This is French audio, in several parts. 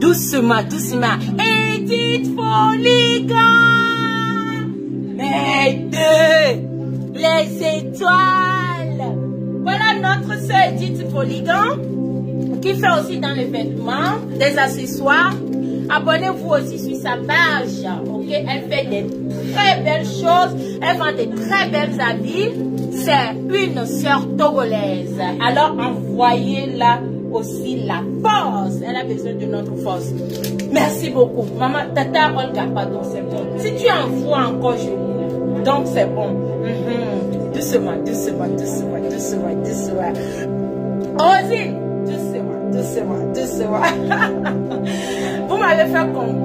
Doucement, doucement. Edith Foligan. Mais deux. Les étoiles. Voilà notre sœur Edith Foligan qui fait aussi dans les vêtements, des accessoires. Abonnez-vous aussi sur sa page. Ok, elle fait des très belles choses. Elle vend des très belles habits. C'est une sœur togolaise. Alors envoyez-la aussi la force. Elle a besoin de notre force. Merci beaucoup. Maman, Tata Olga, pardon, c'est bon. Si tu envoies encore, je. Donc c'est bon. Mm -hmm. Doucement, doucement, doucement, doucement, doucement. Rosine, doucement, doucement, doucement. vous m'avez fait comprendre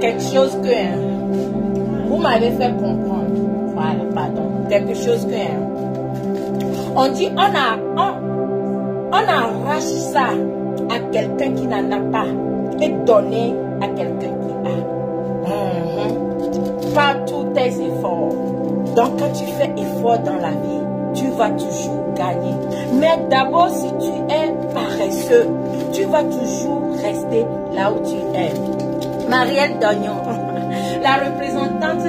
quelque chose que... Hein, vous m'avez fait comprendre. Voilà, pardon. Quelque chose que... Hein, on dit, on a... on arrache ça à quelqu'un qui n'en a pas et donner à quelqu'un qui a. Mm. Pas tous tes efforts. Donc quand tu fais effort dans la vie, tu vas toujours gagner. Mais d'abord, si tu es paresseux, tu vas toujours rester là où tu es. Marielle Dognon, la représentante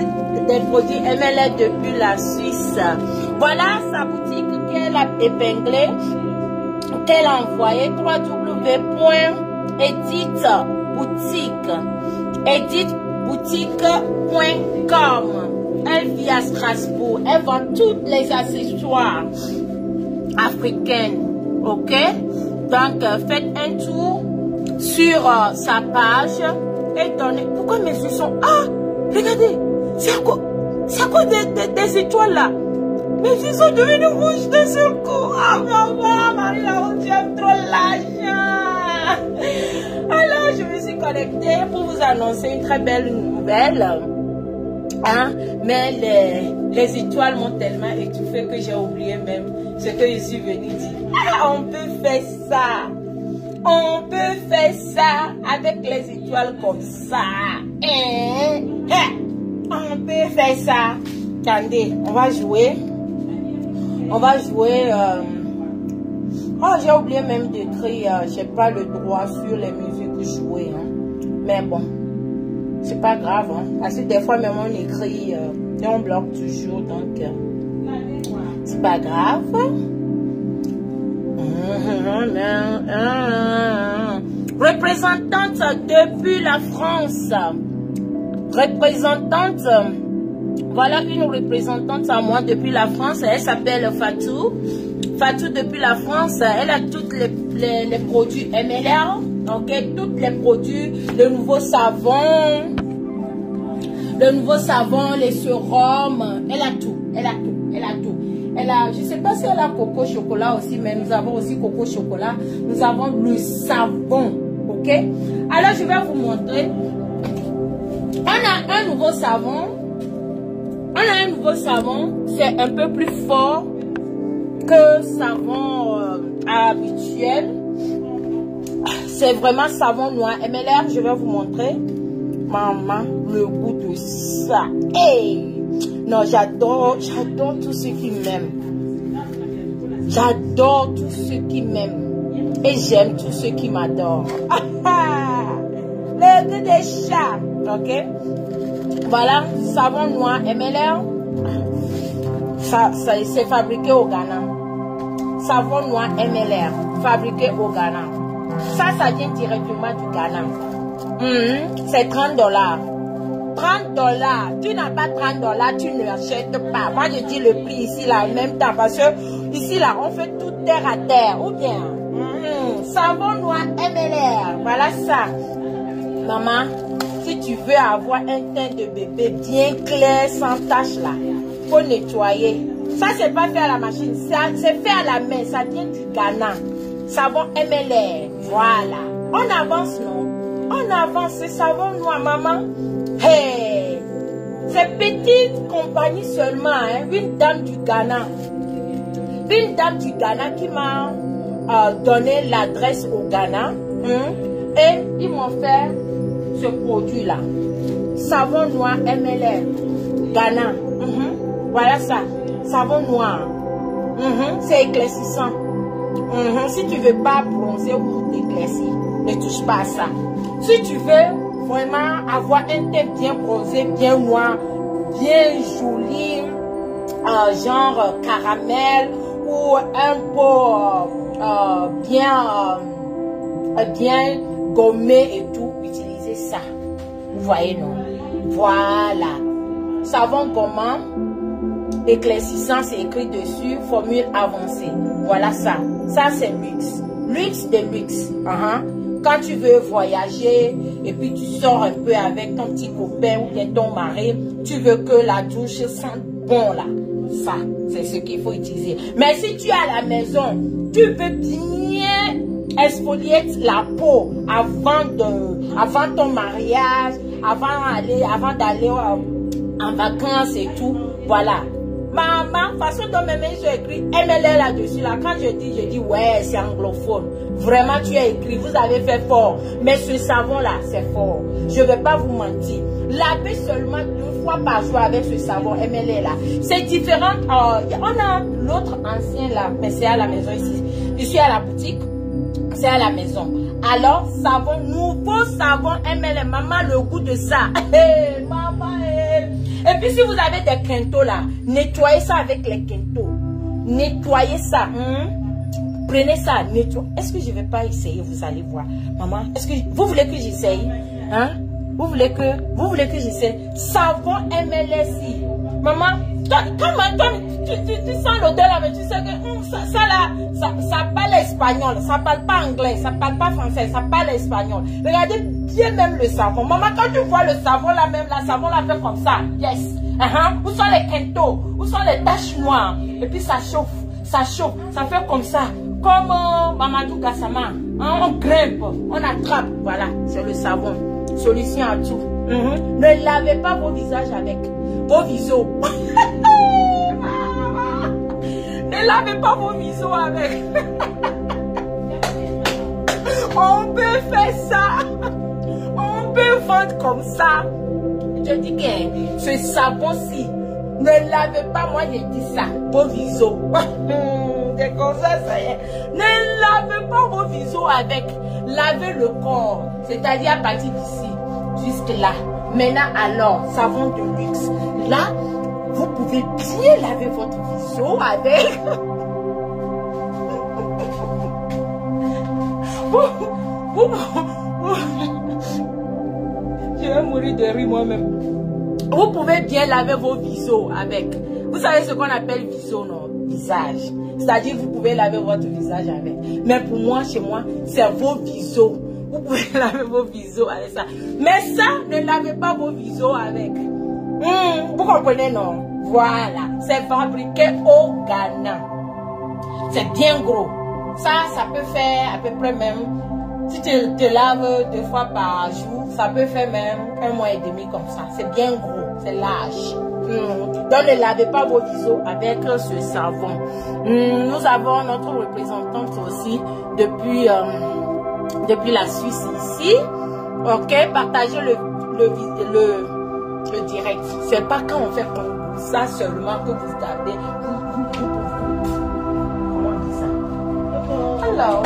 des produits MLA depuis la Suisse. Voilà sa boutique qu'elle a épinglée qu'elle a envoyé www.edithboutique.edithboutique.com Elle vit à Strasbourg. Elle vend toutes les accessoires africaines. Ok? Donc, faites un tour sur euh, sa page et donnez. Pourquoi mes yeux sont. Ah! Regardez! C'est à quoi? À quoi des, des étoiles là? Mes yeux sont devenus rouges ce coup. Ah, maman, Marie-Laure, tu aimes trop l'argent. Alors, je me suis connectée pour vous annoncer une très belle nouvelle. Hein? Mais les, les étoiles m'ont tellement étouffé que j'ai oublié même ce que je suis venue dire. Ah, on peut faire ça. On peut faire ça avec les étoiles comme ça. Hein? Hein? On peut faire ça. Attendez, on va jouer. On va jouer. Oh, j'ai oublié même d'écrire. Euh, j'ai pas le droit sur les musiques jouer. Hein. Mais bon, c'est pas grave. Hein. Parce que des fois, même on écrit euh, et on bloque toujours. Donc, c'est pas grave. Représentante depuis la France. Représentante. Voilà une représentante à moi depuis la France. Elle s'appelle Fatou. Fatou depuis la France. Elle a tous les, produits MLR. Ok, tous les produits, le nouveau savon, le nouveau savon, les sérums. Elle a tout. Elle a tout. Elle a tout. Elle a, je ne sais pas si elle a coco chocolat aussi, mais nous avons aussi coco chocolat. Nous avons le savon. Ok? Alors je vais vous montrer. On a un nouveau savon on a un nouveau savon, c'est un peu plus fort que savon euh, habituel. C'est vraiment savon noir. MLR, je vais vous montrer. Maman, le goût de ça. Hey! Non, j'adore, j'adore tous ceux qui m'aiment. J'adore tous ceux qui m'aiment. Et j'aime tous ceux qui m'adorent. le goût des chats. Ok? Voilà, savon noir MLR. Ça, ça c'est fabriqué au Ghana. Savon noir MLR, fabriqué au Ghana. Ça, ça vient directement du Ghana. Mmh, c'est 30 dollars. 30 dollars. Tu n'as pas 30 dollars, tu ne l'achètes pas. Moi, je dis le prix ici, là, en même temps, parce que ici, là, on fait tout terre à terre. Ou bien, mmh, savon noir MLR. Voilà ça. Maman, si tu veux avoir un teint de bébé bien clair, sans tache là, faut nettoyer. Ça, c'est pas fait à la machine, c'est fait à la main, ça vient du Ghana. Savon MLR, voilà. On avance, non? On avance, c'est savon noir, maman. Hey! C'est petite compagnie seulement, hein? une dame du Ghana. Une dame du Ghana qui m'a euh, donné l'adresse au Ghana. Hein? Et ils m'ont fait ce produit-là. Savon noir MLR. Ghana. -hmm. Voilà ça. Savon noir. -hmm. C'est éclaircissant. -hmm. Si tu veux pas bronzer ou t'éclaircir, ne touche pas à ça. Si tu veux vraiment avoir un teint bien bronzé, bien noir, bien joli, euh, genre caramel ou un peu euh, bien, bien gommé et tout. Voyez, non? Voilà. Savon gommant, éclaircissant, c'est écrit dessus, formule avancée. Voilà ça. Ça, c'est luxe. Luxe de luxe. Uh-huh. Quand tu veux voyager et puis tu sors un peu avec ton petit copain ou bien ton mari, tu veux que la douche sente bon là. Ça, c'est ce qu'il faut utiliser. Mais si tu es à la maison, tu veux bien exfolier la peau avant ton mariage, avant d'aller, avant d'aller euh, en vacances et tout. Voilà. Maman, façon dont mes mains sont écrites, MLL là-dessus, là, quand je dis, je dis, ouais, c'est anglophone. Vraiment, tu as écrit, vous avez fait fort. Mais ce savon-là, c'est fort. Je ne vais pas vous mentir. Lavez seulement deux fois par jour avec ce savon MLL là. C'est différent. Euh, on a l'autre ancien là, mais c'est à la maison ici. Je suis à la boutique, c'est à la maison. Alors, savon, nouveau savon MLL. Maman, le goût de ça. Maman, et puis si vous avez des quintaux là, nettoyez ça avec les quintaux. Nettoyez ça. Hein? Prenez ça, nettoyez. Est-ce que je ne vais pas essayer Vous allez voir. Maman, est-ce que vous voulez que j'essaye hein? Vous voulez que vous que j'essaye? Savon MLSI. Maman, toi, tu, sens l'odeur là, mais tu sais que hum, ça, ça, là, ça, parle espagnol, ça parle pas anglais, ça parle pas français, ça parle espagnol. Regardez bien même le savon. Maman, quand tu vois le savon là même, la savon là fait comme ça. Yes. Uh -huh. Où sont les quintos? Où sont les taches noires? Et puis ça chauffe, ça chauffe, ça fait comme ça. Comme euh, Mamadou Gassama. Hein, on grimpe, on attrape. Voilà, c'est le savon. Solution à tout. -huh. Ne lavez pas vos visages avec vos visos. ne lavez pas vos visos avec. on peut faire ça. On peut vendre comme ça. Je dis que ce savon-ci, ne lavez pas, moi j'ai dit ça, vos visos. C'est comme ça, ça y est. Ne lavez pas vos visos avec. Lavez le corps. C'est-à-dire à partir d'ici, jusque là. Maintenant, alors, savon de luxe. Là, vous pouvez bien laver votre viso avec. je vais mourir de rire moi-même. Vous pouvez bien laver vos visos avec. Vous savez ce qu'on appelle viso, non? Visage. C'est-à-dire vous pouvez laver votre visage avec. Mais pour moi, chez moi, c'est vos visos. Vous pouvez laver vos visos avec ça. Mais ça, ne lavez pas vos visos avec. Hmm, vous comprenez, non? Voilà. C'est fabriqué au Ghana. C'est bien gros. Ça, ça peut faire à peu près même si tu te laves deux fois par jour, ça peut faire même un mois et demi comme ça. C'est bien gros, c'est large. Hmm. Donc ne lavez pas vos visos avec ce savon. Hmm, nous avons notre représentante aussi depuis, euh, depuis la Suisse ici. Ok, partagez le, le, le direct. C'est pas quand on fait comme ça seulement que vous gardez. Comment on dit ça? Hello.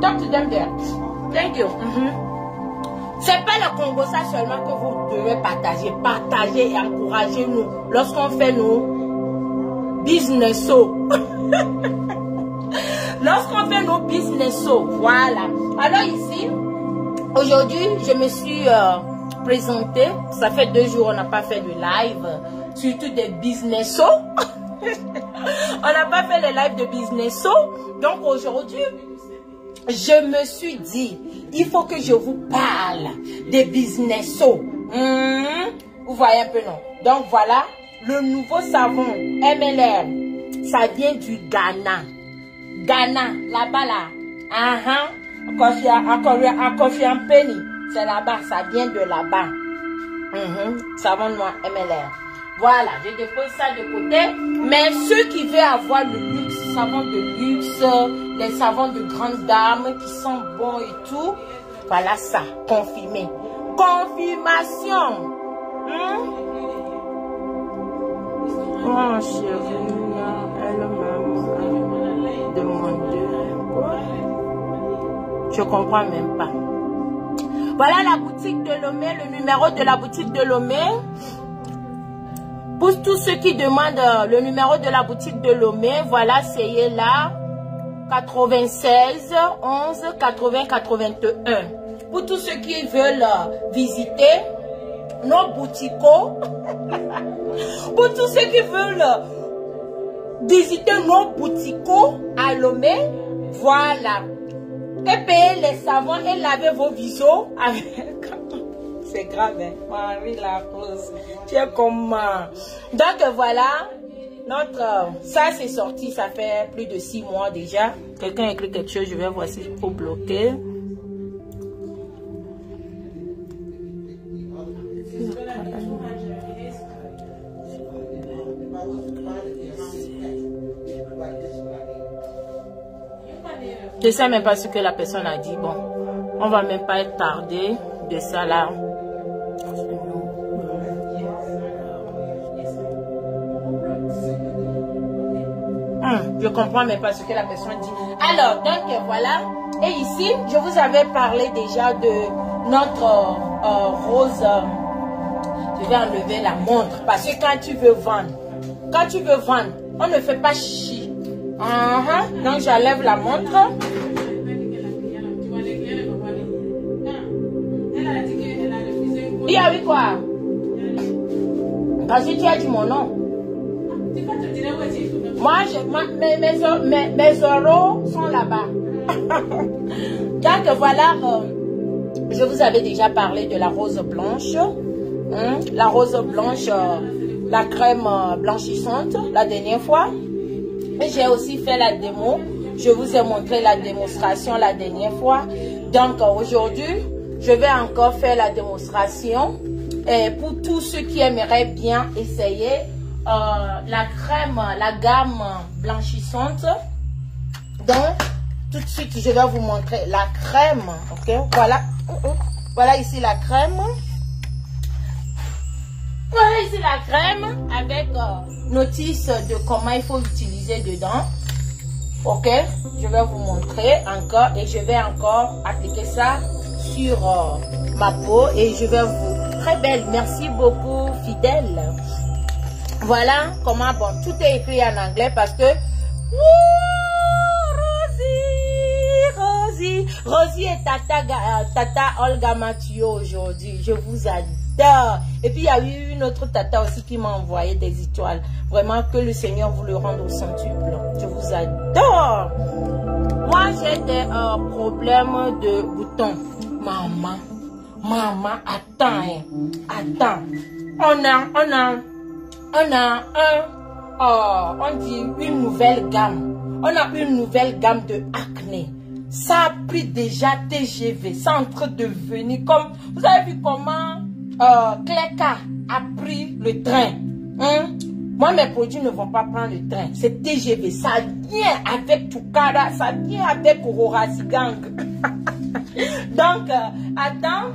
Talk to them there. Thank you. Mm -hmm. C'est pas le Congo ça seulement que vous devez partager. Partagez et encouragez nous lorsqu'on fait nos business lorsqu'on fait nos business Voilà. Alors ici, aujourd'hui, je me suis euh, présentée. Ça fait deux jours on n'a pas fait de live. Surtout des business on n'a pas fait le live de business Donc aujourd'hui, je me suis dit, il faut que je vous parle des business hmm? Vous voyez un peu, non Donc voilà, le nouveau savon MLR, ça vient du Ghana. Ghana, là-bas, là. Ah, ah. Encore un penny. C'est là-bas, ça vient de là-bas. Mm Savon noir MLR. Voilà, je dépose ça de côté. Mais ceux qui veulent avoir le luxe, savon de luxe, les savons de grande dame qui sont bons et tout, voilà ça, confirmé. Confirmation. Hmm? Oh chérie, elle-même a demandé Je comprends même pas. Voilà la boutique de Lomé, le numéro de la boutique de Lomé. Pour tous ceux qui demandent euh, le numéro de la boutique de Lomé, voilà, c'est là. 96 11 80 81. Pour tous ceux qui veulent euh, visiter nos boutiques, pour tous ceux qui veulent euh, visiter nos boutiques à Lomé, voilà. Et payer les savons et laver vos visos avec... C'est grave, hein? Marie la Rose. Tu es comment? Donc voilà. Notre, ça c'est sorti, ça fait plus de six mois déjà. Quelqu'un écrit quelque chose, je vais voir si je peux bloquer. Je sais même pas ce que la personne a dit. Bon, on va même pas être tardé de ça là. Hum, je comprends même pas ce que la personne dit. Alors, donc voilà. Et ici, je vous avais parlé déjà de notre euh, rose. Je vais enlever la montre parce que quand tu veux vendre, quand tu veux vendre, on ne fait pas chier. Uh Donc j'enlève la montre. Il a eu quoi? Parce que tu as dit mon nom. Moi, je, mes, mes, mes, euros sont là-bas. Donc voilà, euh, je vous avais déjà parlé de la rose blanche. Hein, la rose blanche, euh, la crème euh, blanchissante la dernière fois. Et j'ai aussi fait la démo. Je vous ai montré la démonstration la dernière fois. Donc aujourd'hui, je vais encore faire la démonstration. Et pour tous ceux qui aimeraient bien essayer euh, la crème, la gamme blanchissante. Donc, tout de suite, je vais vous montrer la crème. Voilà. Voilà ici la crème. Voilà la crème avec euh, notice de comment il faut utiliser dedans. Ok, je vais vous montrer encore et je vais encore appliquer ça sur euh, ma peau et je vais vous... Très belle, merci beaucoup fidèle. Voilà comment, bon, tout est écrit en anglais parce que... Rosie, Rosie, et Tata, Tata Olga Mathieu aujourd'hui. Je vous adore. Et puis, il y a eu une autre Tata aussi qui m'a envoyé des étoiles. Vraiment, que le Seigneur vous le rende au centuple. Je vous adore. Moi, j'ai des euh, problèmes de boutons. Maman, maman, attends, hein. attends. On a, on a on a un, oh, on dit une nouvelle gamme. On a une nouvelle gamme de acné. Ça a pris déjà TGV. C'est en train de venir comme... Vous avez vu comment euh, a pris le train. Hein? Moi, mes produits ne vont pas prendre le train. C'est TGV. Ça vient avec Tukara. Ça vient avec Gang. Donc, euh, attends.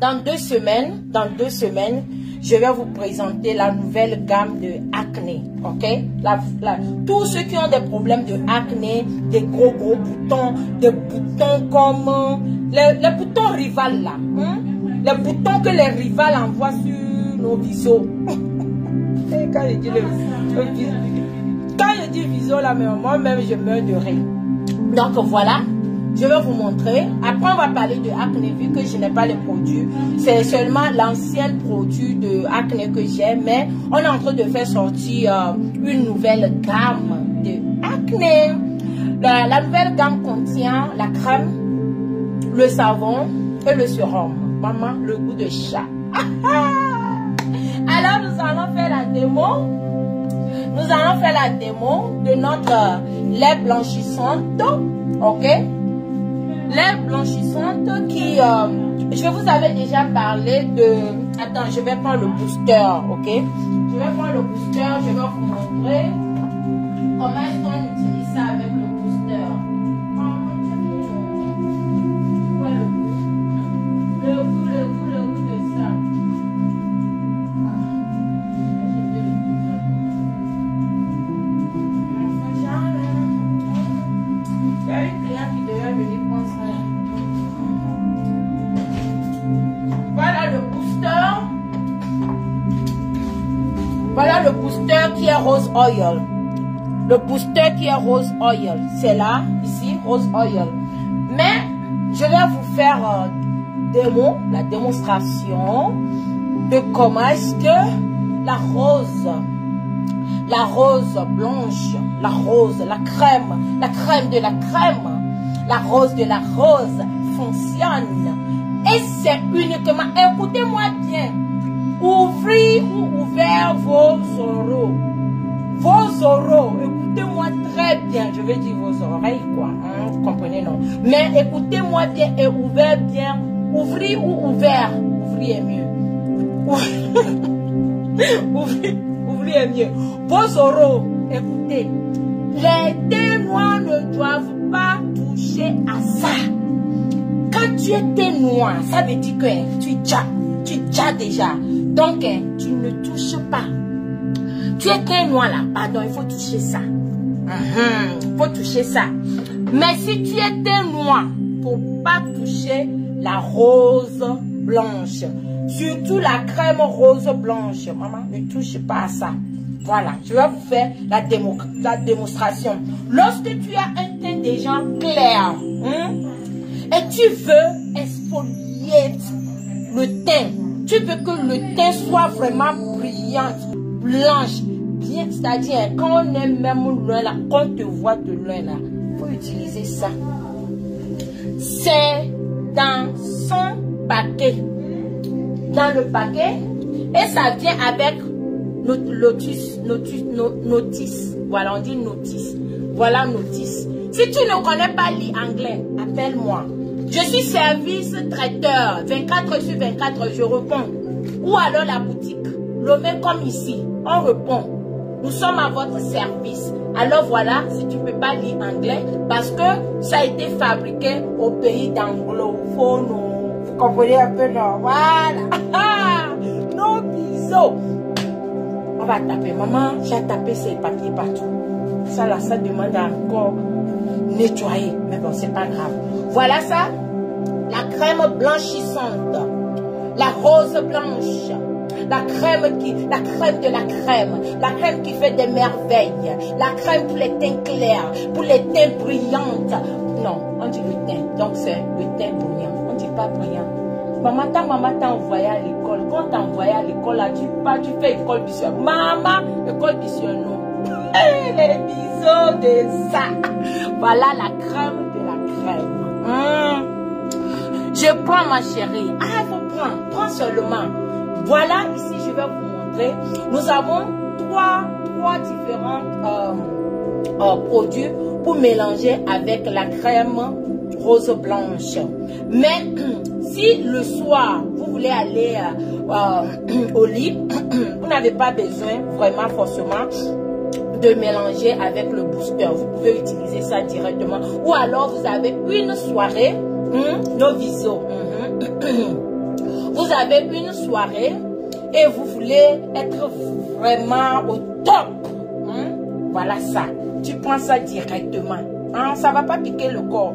Dans deux semaines, dans deux semaines, je vais vous présenter la nouvelle gamme de acné. Ok? Tous ceux qui ont des problèmes de acné, des gros gros boutons, des boutons comme les, les boutons rivales là. Hein? Les boutons que les rivales envoient sur nos visos. quand je dis le, viso moi-même je meurs de rire. Donc voilà. Je vais vous montrer. Après, on va parler de acné vu que je n'ai pas les produits. C'est seulement l'ancien produit de acné que j'ai. Mais on est en train de faire sortir euh, une nouvelle gamme de acné. La, nouvelle gamme contient la crème, le savon et le sérum. Maman, le goût de chat. Alors, nous allons faire la démo. Nous allons faire la démo de notre lait blanchissante. Ok? Les blanchissantes qui... Euh, je vous avais déjà parlé de... Attends, je vais prendre le booster, ok? Je vais prendre le booster, je vais vous montrer comment est-ce oil. Le booster qui est rose oil. C'est là, ici, rose oil. Mais, je vais vous faire euh, démo, la démonstration de comment est-ce que la rose, la rose blanche, la rose, la crème, la crème de la crème, la rose de la rose fonctionne. Et c'est uniquement, écoutez-moi bien, ouvrez ou ouvert vos oreilles. Vos oreilles, écoutez-moi très bien, je vais dire vos oreilles quoi, hein, vous comprenez non? Mais écoutez-moi bien et ouvrez bien, ouvrez ou ouvert, est mieux. ouvrez, ouvrez est mieux. Vos oreilles, écoutez, les témoins ne doivent pas toucher à ça. Quand tu étais noir, ça veut dire que tu as, tu déjà. Donc, hein, tu ne touches pas. Tu es noir là, pardon, il faut toucher ça. Il mhm, faut toucher ça. Mais si tu étais noir, faut pas toucher la rose blanche. Surtout la crème rose blanche. Maman, ne touche pas à ça. Voilà, je vais vous faire la, démo, la démonstration. Lorsque tu as un teint déjà clair, hein, et tu veux exfolier le teint, tu veux que le teint soit vraiment brillant, blanche, bien, c'est-à-dire quand on est même loin là, quand on te voit de loin là, il faut utiliser ça. C'est dans son paquet. Dans le paquet, et ça vient avec lotus, notice, notice. Voilà, on dit notice. Voilà, notice. Si tu ne connais pas l'anglais, appelle-moi. Je suis service traiteur. 24 sur 24, je réponds. Ou alors la boutique. Le même comme ici. On répond. Nous sommes à votre service. Alors voilà, si tu ne peux pas lire anglais, parce que ça a été fabriqué au pays d'anglophone. Vous comprenez un peu, non? Voilà. non, bisous. On va taper. Maman, j'ai tapé ces papiers partout. Ça là, ça demande encore nettoyer. Mais bon, c'est pas grave. Voilà ça. La crème blanchissante. La rose blanche. La crème qui, la crème de la crème. La crème qui fait des merveilles. La crème pour les teints clairs. Pour les teints brillantes. Non, on dit le teint. Donc c'est le teint brillant. On dit pas brillant. Maman, ta maman t'a envoyé à l'école. Quand t'as envoyé à l'école, là, tu pars, tu fais école bisou. Maman, école bisou, non. les bisous de ça. Voilà la crème de la crème. Hum. Je prends ma chérie. Ah, il faut prendre. Prends seulement. Voilà, ici, je vais vous montrer. Nous avons trois, trois différents euh, euh, produits pour mélanger avec la crème rose blanche. Mais si le soir, vous voulez aller euh, au lit, vous n'avez pas besoin vraiment forcément de mélanger avec le booster. Vous pouvez utiliser ça directement. Ou alors, vous avez une soirée, hmm, nos visos. Hmm, vous avez une soirée et vous voulez être vraiment au top. Hmm, voilà ça. Tu prends ça directement. Hein, ça ne va pas piquer le corps.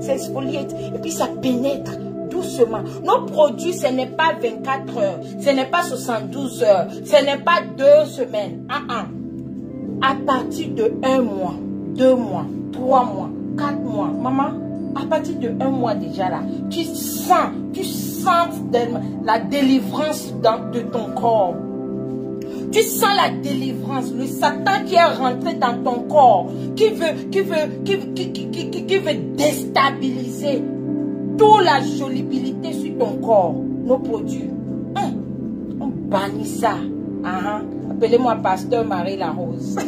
C'est exfoliate. Et puis ça pénètre doucement. Nos produits, ce n'est pas 24 heures. Ce n'est pas 72 heures. Ce n'est pas deux semaines. Ah, ah à partir de un mois, deux mois, trois mois, quatre mois, maman, à partir de un mois déjà là, tu sens, tu sens la délivrance dans, de ton corps. Tu sens la délivrance, le Satan qui est rentré dans ton corps, qui veut, qui veut, qui, qui, veut déstabiliser toute la jolibilité sur ton corps, nos produits. Hein? On bannit ça. Ah, Appelez-moi pasteur Marie la Rose.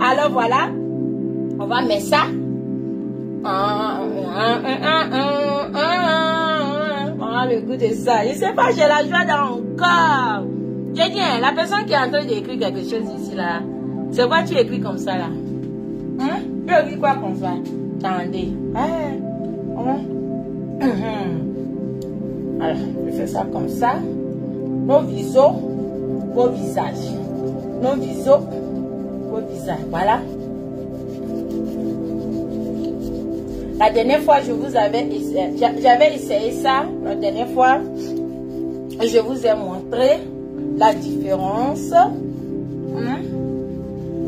Alors voilà, on va mettre ça. Ah, le goût de ça. Je sais pas, j'ai la joie dans mon corps. J'ai dit, la personne qui est en train d'écrire quelque chose ici là, c'est quoi tu écris comme ça là? Hein? Tu écris quoi comme ça? Attendez. Hein? Alors, je fais ça comme ça. Nos visos vos visages. Nos visos, vos visages. Voilà. La dernière fois, je vous avais j'avais essayé ça. La dernière fois, je vous ai montré la différence. Hmm?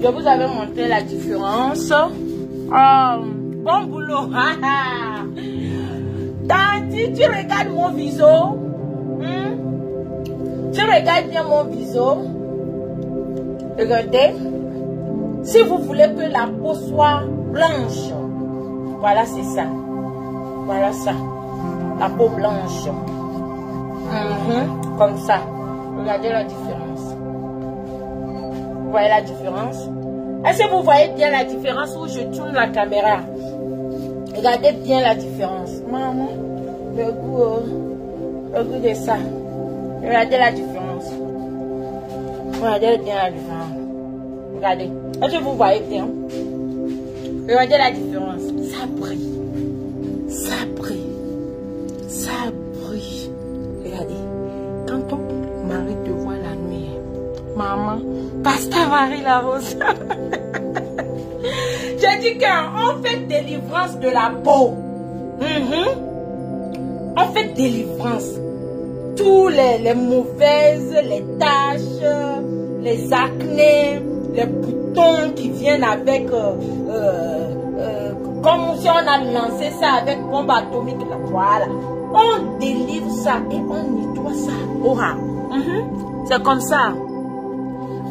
Je vous avais montré la différence. Oh, bon boulot. Tanti, tu regardes mon viso. Hmm? Tu regardes bien mon viso. Regardez. Si vous voulez que la peau soit blanche, voilà, c'est ça. Voilà ça. La peau blanche. Mhm. Comme ça. Regardez la différence. Vous voyez la différence Est-ce que vous voyez bien la différence où je tourne la caméra? Regardez bien la différence. Maman, le goût, euh, le goût de ça. Regardez la différence. Regardez bien la différence. Regardez. Est-ce que vous voyez bien? Regardez la différence. Ça brille. Ça brille. Ça brille. Regardez. Quand ton mari te voit la nuit, maman, Pasteur Marie la rose. J'ai dit qu'on fait délivrance de la peau. Mhm. On fait délivrance. Tous les, les mauvaises, les taches, les acnés, les boutons qui viennent avec, euh, euh, euh, comme si on a lancé ça avec bombe atomique, voilà. On délivre ça et on nettoie ça. Aura. Mhm. C'est comme ça.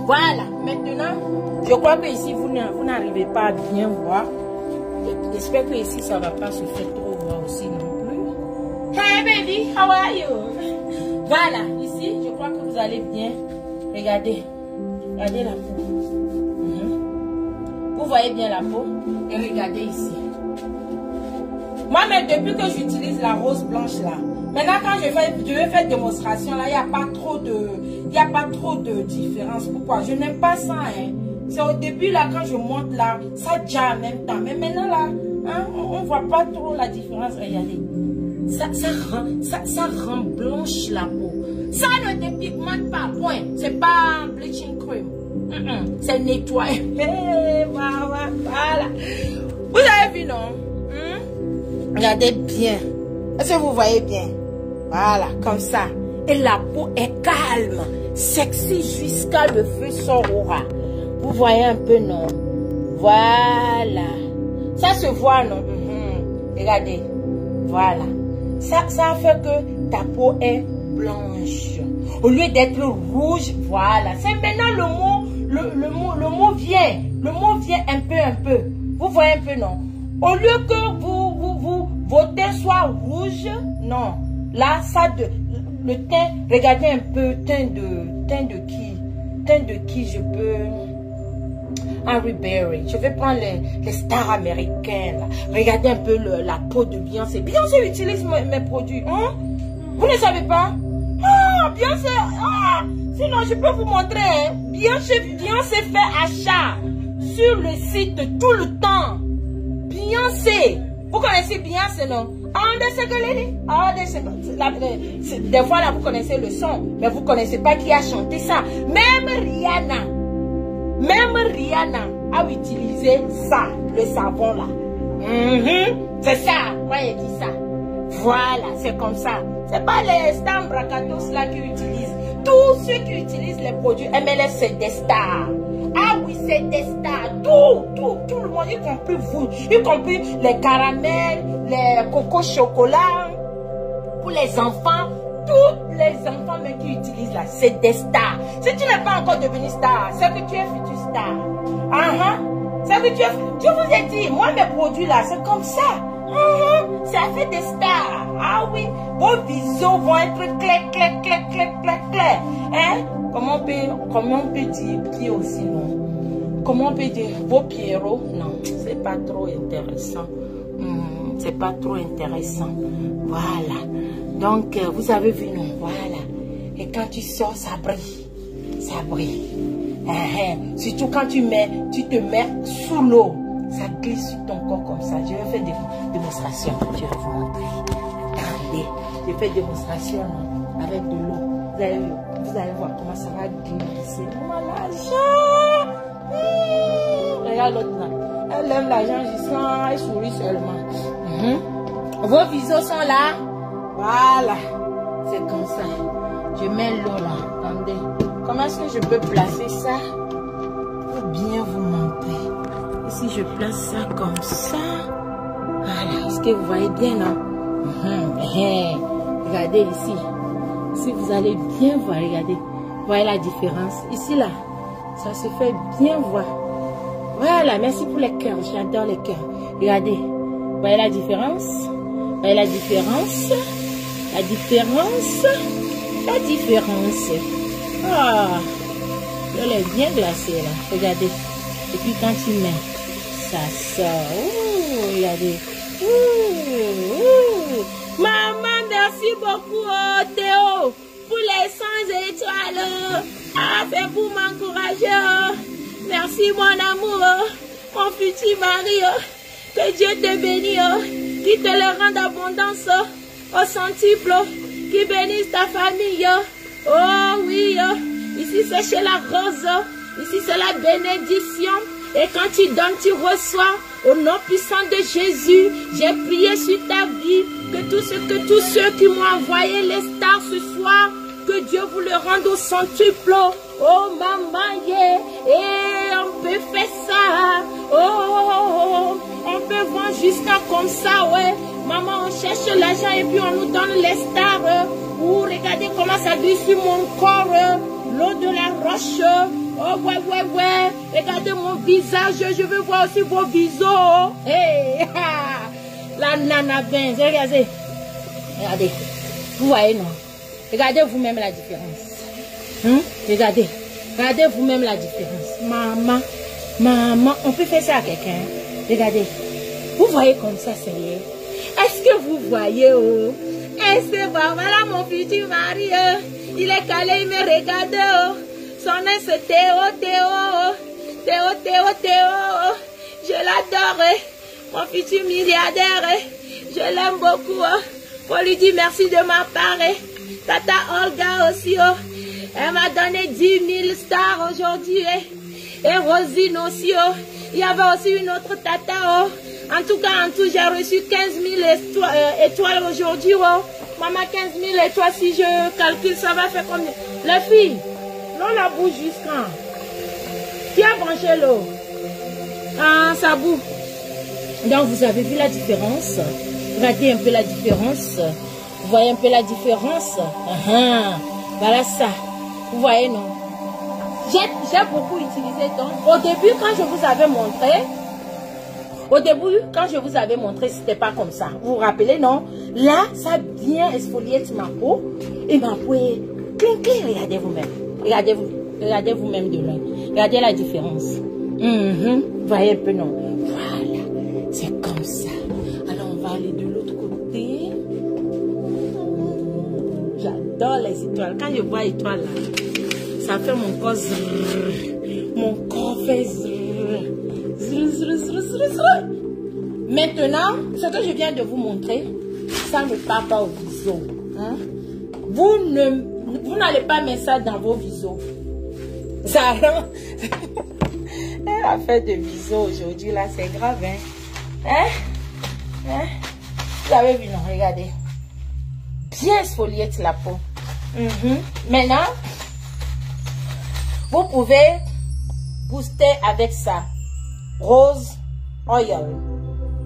Voilà. Maintenant, je crois que ici, vous n'arrivez pas à bien voir. J'espère que ici, ça ne va pas se faire trop voir aussi non plus. Hey baby, how are you? Voilà, ici, je crois que vous allez bien. Regardez. Regardez la peau. Voyez bien la peau Et regardez ici. Moi, mais depuis que j'utilise la rose blanche là, maintenant quand je, fais, je vais faire démonstration là, il n'y a pas trop de, il a pas trop de différence. Pourquoi? Je n'aime pas ça. Hein. C'est au début là, quand je monte là, ça déjà en même temps. Mais maintenant là, hein, on ne voit pas trop la différence. Regardez. Ça, ça, rend, ça, ça rend blanche la peau. Ça ne dépigmente pas, point. C'est pas un bleaching cream. C'est nettoyé. voilà. Vous avez vu, non? Hmm? Regardez bien. Est-ce que vous voyez bien? Voilà, comme ça. Et la peau est calme, sexy jusqu'à le feu sorora. Vous voyez un peu, non? Voilà. Ça se voit, non? Hmm. Regardez. Voilà. Ça, ça fait que ta peau est blanche. Au lieu d'être rouge, voilà. C'est maintenant le mot le, le, mot, le mot vient, le mot vient un peu, un peu. Vous voyez un peu, non? Au lieu que vous, vous, vous, votez soit rouge, non. Là, ça, de, le teint, regardez un peu, teint de, teint de qui? Teint de qui je peux... Harry Berry. Je vais prendre les, les stars américaines. Regardez un peu la peau de Beyoncé. Beyoncé utilise mes, mes produits. Hein? Vous ne savez pas? Ah, Beyoncé... Ah, Sinon, je peux vous montrer. Hein. Bien, c'est fait achat sur le site tout le temps. Beyoncé. Vous connaissez Beyoncé, non? Des fois, là, vous connaissez le son, mais vous connaissez pas qui a chanté ça. Même Rihanna, même Rihanna a utilisé ça, le savon là. Mhm. C'est ça, moi j'ai dit ça. Voilà, c'est comme ça. C'est pas les stambrakatos là qui utilisent. Tous ceux qui utilisent les produits MLS, c'est des stars. Ah oui, c'est des stars. Tout, tout, tout le monde, y compris vous, y compris les caramels, les coco chocolat, pour les enfants. Tous les enfants même qui utilisent là, c'est des stars. Si tu n'es pas encore devenu star, c'est que tu es futur star. Ah, ah. C'est que tu es... Je vous ai dit, moi mes produits là, c'est comme ça. Ça fait des stars. Ah oui, vos visions vont être clair, clair, clair, clair, clair, clair. Hein? Comment on peut, comment on peut dire pied aussi, non? Comment on peut dire vos pierrots? Non, c'est pas trop intéressant. Hmm, c'est pas trop intéressant. Voilà. Donc, euh, vous avez vu, non? Voilà. Et quand tu sors, ça brille. Ça brille. Hein, hein. Surtout quand tu mets, tu te mets sous l'eau ça glisse sur ton corps comme ça. Je vais faire des Je vais vous montrer. Attendez. Je fais démonstration avec de l'eau. Vous allez, voir comment ça va glisser. L'argent. Mmh. Regarde l'autre là. Elle aime l'argent sens, Elle sourit seulement. Mmh. Vos visos sont là. Voilà. C'est comme ça. Je mets l'eau là. Attendez. comment est-ce que je peux placer ça? Pour bien vous montrer. Ici, je place ça comme ça? Voilà, est-ce que vous voyez bien, non? Mhm. Regardez ici. Si vous allez bien voir, regardez. Voyez la différence. Ici, là, ça se fait bien voir. Voilà, merci pour les cœurs. J'adore les cœurs. Regardez. Voyez la différence? Voyez la différence? La différence? La différence. Ah, elle est bien glacée, là. Regardez. Et puis, quand tu mets, ça sort. Ouh, regardez. Maman, merci beaucoup, oh, Théo, pour les 100 étoiles. C'est pour m'encourager. Oh. Merci, mon amour, mon futur mari. Oh. Que Dieu te bénisse, oh. qui te le rende abondance au centuple, qui bénisse ta famille. Oh oui, ici c'est chez la rose, ici c'est la bénédiction. Et quand tu donnes, tu reçois. Au nom puissant de Jésus, j'ai prié sur ta vie que tous ceux, qui m'ont envoyé les stars ce soir, que Dieu vous le rende au centuple. Oh maman, yeah. et on peut faire ça. Oh, on peut voir jusqu'à comme ça, ouais. Maman, on cherche l'argent et puis on nous donne les stars. Oh, regardez comment ça vit sur mon corps. L'eau de la roche. Oh, ouais, ouais, ouais. Regardez mon visage. Je veux voir aussi vos visos. Hey, la nana ben. Regardez. Regardez. Vous voyez, non? Regardez vous-même la différence. Hein? Regardez. Regardez vous-même la différence. Maman. Maman. On peut faire ça à quelqu'un. Regardez. Vous voyez comme ça, Seigneur. Est-ce que vous voyez, oh? Est-ce que voilà mon futur mari, oh? Il est calé, il me regarde, oh? Son nom c'est Théo, Théo, Théo, Théo, Théo. Je l'adore, mon futur milliardaire. Je l'aime beaucoup. Pour lui dire merci de ma part. Tata Olga aussi. Elle m'a donné 10 000 stars aujourd'hui. Et Rosine aussi. Il y avait aussi une autre tata. En tout cas, en tout, j'ai reçu 15 000 étoiles aujourd'hui. Maman, 15 000 étoiles, si je calcule, ça va faire combien? Les filles, la bouge jusqu'à. Qui a branché l'eau? Ah, ça boue. Donc, vous avez vu la différence? Regardez un peu la différence. Vous voyez un peu la différence? Uh -huh. Voilà ça. Vous voyez, non? J'ai beaucoup utilisé donc. Au début, quand je vous avais montré, au début, quand je vous avais montré, c'était pas comme ça. Vous vous rappelez, non? Là, ça vient exfolier ma peau. Et ma peau est clean, clean. Regardez vous-même. Regardez-vous. Regardez vous-même de loin. Regardez la différence. Mm Voyez un peu, non Voilà. C'est comme ça. Alors, on va aller de l'autre côté. J'adore les étoiles. Quand je vois étoiles, là, ça fait mon corps Mon corps fait Maintenant, ce que je viens de vous montrer, ça ne part pas au viso. Hein? Vous ne vous n'allez pas mettre ça dans vos visos. Ça Elle a fait de visos aujourd'hui, là, c'est grave, hein? Hein? Hein? Vous avez vu, non? Regardez. Bien sfoliette la peau. Mhm. Maintenant, vous pouvez booster avec ça. Rose oil.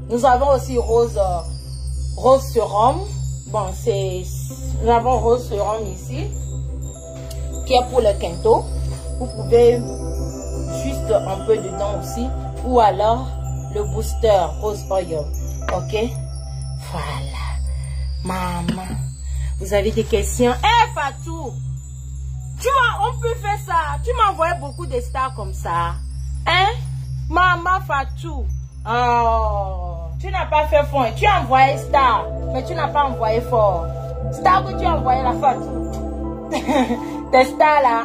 Nous avons aussi rose, euh, rose sérum. Bon, c'est... Avons rose sérum ici qui est pour le quinto. Vous pouvez juste un peu dedans aussi. Ou alors le booster rose oil. Ok? Voilà. Maman, vous avez des questions? Eh Fatou! Tu vois, on peut faire ça. Tu envoyé beaucoup de stars comme ça. Hein? Maman Fatou. Oh, tu n'as pas fait fort. Tu as envoyé star, mais tu n'as pas envoyé fort. Star que tu as envoyé la Fatou. Tes stars là.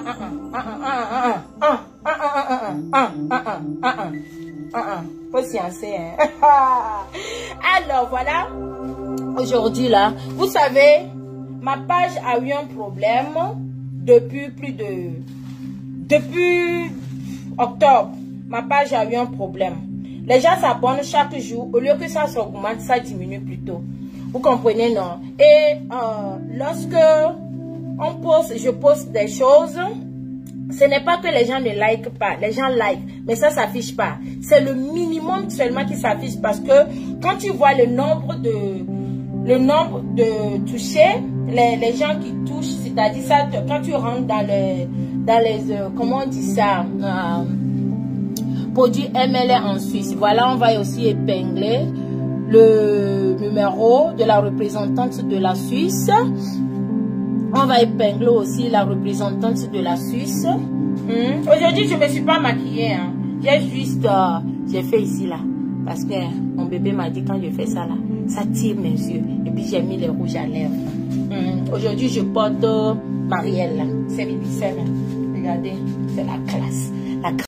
Faut sciencer. Alors voilà. Aujourd'hui là, vous savez, ma page a eu un problème depuis plus de... Depuis octobre, ma page a eu un problème. Les gens s'abonnent chaque jour. Au lieu que ça s'augmente, ça diminue plutôt. Vous comprenez, non? Et euh, lorsque on poste, je poste des choses, ce n'est pas que les gens ne like pas, les gens like, mais ça s'affiche pas. C'est le minimum seulement qui s'affiche parce que quand tu vois le nombre de le nombre de touchés, les, les gens qui touchent, c'est-à-dire ça, quand tu rentres dans les, dans les euh, comment on dit ça, euh, produits MLA en Suisse. Voilà, on va aussi épingler le numéro de la représentante de la Suisse. On va épingler aussi la représentante de la Suisse. Hmm? Aujourd'hui, je ne me suis pas maquillée. Hein. J'ai juste... Euh, j'ai fait ici, là. Parce que mon bébé m'a dit quand je fais ça, là, ça tire mes yeux. Et puis, j'ai mis les rouges à lèvres. Hmm. Aujourd'hui, je porte euh, Marielle. C'est hein. Regardez, c'est la classe. La